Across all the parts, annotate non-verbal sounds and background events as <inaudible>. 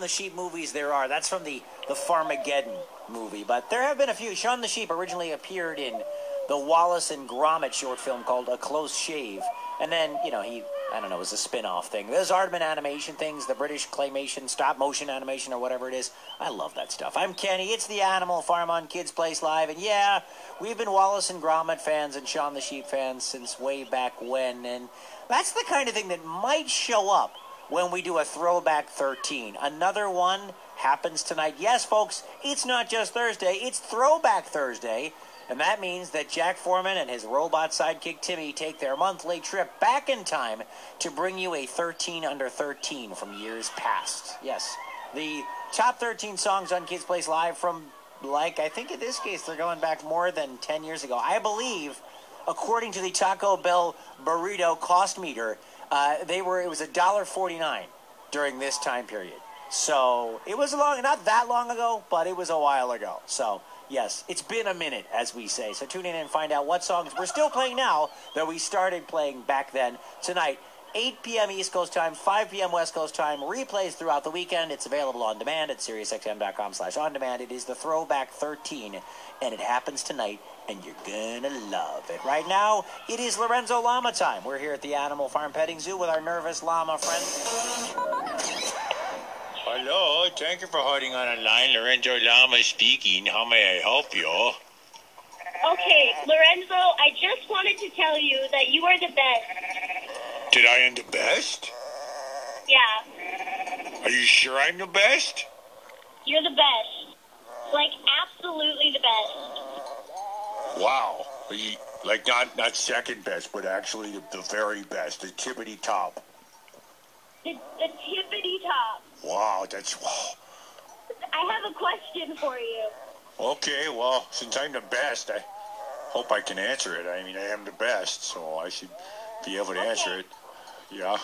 the Sheep movies there are. That's from the the Farmageddon movie, but there have been a few. Shaun the Sheep originally appeared in the Wallace and Gromit short film called A Close Shave, and then you know he I don't know it was a spin-off thing. Those Aardman animation things, the British claymation, stop motion animation or whatever it is. I love that stuff. I'm Kenny. It's the Animal Farm on Kids Place Live, and yeah, we've been Wallace and Gromit fans and Shaun the Sheep fans since way back when, and that's the kind of thing that might show up when we do a Throwback 13. Another one happens tonight. Yes, folks, it's not just Thursday, it's Throwback Thursday. And that means that Jack Forman and his robot sidekick Timmy take their monthly trip back in time to bring you a 13 under 13 from years past. Yes, the top 13 songs on Kids Place Live from, like, I think in this case they're going back more than 10 years ago. I believe, according to the Taco Bell burrito cost meter, uh, they were it was a dollar forty nine during this time period. So it was a long, not that long ago, but it was a while ago. So yes, it's been a minute, as we say. So tune in and find out what songs we're still playing now that we started playing back then tonight. 8 p.m. East Coast time, 5 p.m. West Coast time. Replays throughout the weekend. It's available on demand at SiriusXM.com slash on demand. It is the Throwback 13, and it happens tonight, and you're gonna love it. Right now, it is Lorenzo Llama time. We're here at the Animal Farm Petting Zoo with our nervous llama friend. Hello, thank you for holding on a line. Lorenzo Llama speaking. How may I help you? Okay, Lorenzo, I just wanted to tell you that you are the best. Did I am the best? Yeah, Are you sure I'm the best? you're the best. Like, absolutely the best. Wow. Are you, like not not second best, but actually the, the very best, the tippity top. The, the tippity top. Wow, that's wow. I have a question for you. Okay, well, since I'm the best, I hope I can answer it. I mean, I am the best, so I should be able to answer it. Yeah.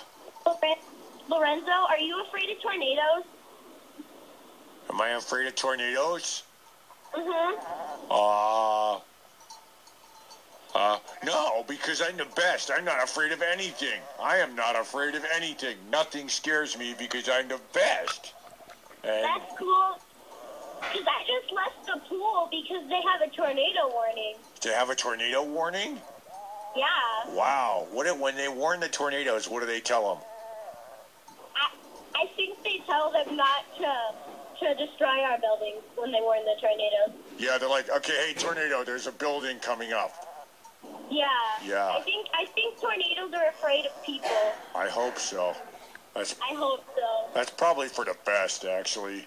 Lorenzo, are you afraid of tornadoes? Am I afraid of tornadoes? Mm-hmm. Uh, uh, no, because I'm the best. I'm not afraid of anything. I am not afraid of anything. Nothing scares me because I'm the best. And That's cool. Because I just left the pool because they have a tornado warning. They have a tornado warning? Yeah. Wow. What if, when they warn the tornadoes, what do they tell them? I, I think they tell them not to to destroy our buildings when they warn the tornadoes. Yeah, they're like, okay, hey, tornado, there's a building coming up. Yeah. Yeah. I think I think tornadoes are afraid of people. I hope so. That's I hope so. that's probably for the best, actually.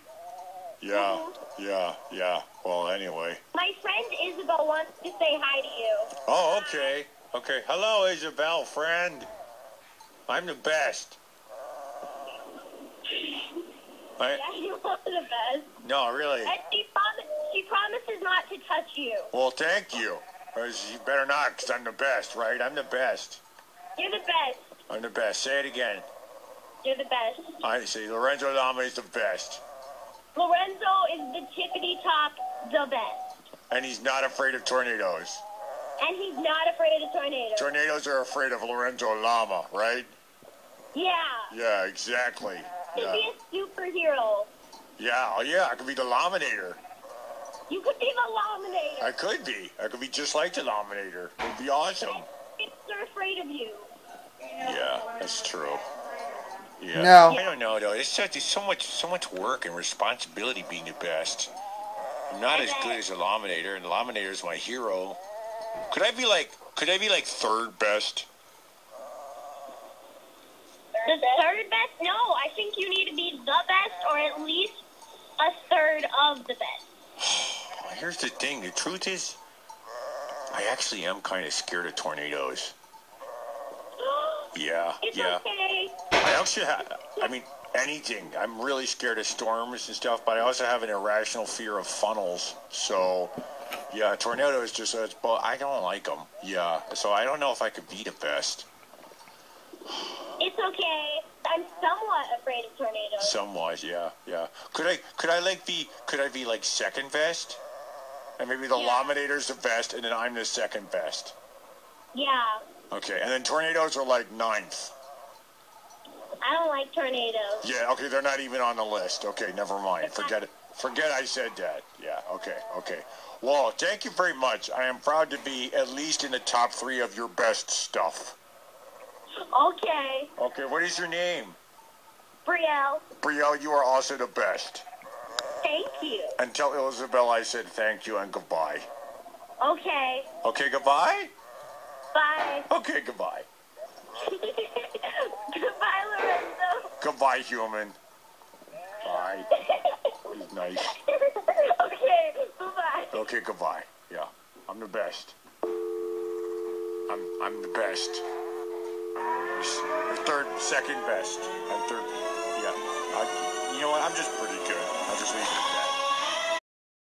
Yeah, mm-hmm. yeah, yeah. Well, anyway. My friend Isabel wants to say hi to you. Oh, okay. Okay. Hello, Isabel, friend. I'm the best. I, Yeah, you are the best. no, really. And she, prom- she promises not to touch you. Well, thank you. You better not, because I'm the best, right? I'm the best. You're the best. I'm the best. Say it again. You're the best. I see. Lorenzo Llama is the best. Lorenzo is the tippity top, the best. And he's not afraid of tornadoes. And he's not afraid of tornadoes. Tornadoes are afraid of Lorenzo Llama, right? yeah. Yeah, exactly. To Yeah. be a superhero. Yeah, oh yeah, I could be the Laminator. You could be the Laminator. I could be. I could be just like the Laminator. It would be awesome. People are afraid of you. Yeah, that's true. Yeah. No. I don't know though. It's such it's so much so much work and responsibility being the best. I'm not as good as the Laminator, and the Laminator is my hero. Could I be like could I be like third best? The third best? No, I think you need to be the best or at least a third of the best. <sighs> Here's the thing. The truth is, I actually am kind of scared of tornadoes. <gasps> Yeah, It's yeah. okay. I actually have, I mean, anything. I'm really scared of storms and stuff, but I also have an irrational fear of funnels. So, yeah, tornadoes just, uh, but I don't like them. Yeah, so I don't know if I could be the best. It's okay. I'm somewhat afraid of tornadoes. Somewhat, yeah, yeah. Could I, could I like be, could I be like second best? And maybe the Yeah. Laminator's the best, and then I'm the second best. Yeah. Okay, and then tornadoes are like ninth. I don't like tornadoes. Yeah, okay, they're not even on the list. Okay, never mind. Forget it. Forget I said that. Okay, okay. Well, thank you very much. I am proud to be at least in the top three of your best stuff. Okay. Okay, what is your name? Brielle, Brielle, you are also the best. thank you. And tell Isabel I said thank you and goodbye. Okay. Okay, goodbye? Bye. Okay, goodbye. <laughs> Goodbye, Lorenzo. Goodbye, human. Bye. <laughs> He's nice. Okay. Goodbye. Yeah, I'm the best. I'm I'm the best. Third, second best. I'm third. Yeah. I, you know what? I'm just pretty good. I'll just leave it at that.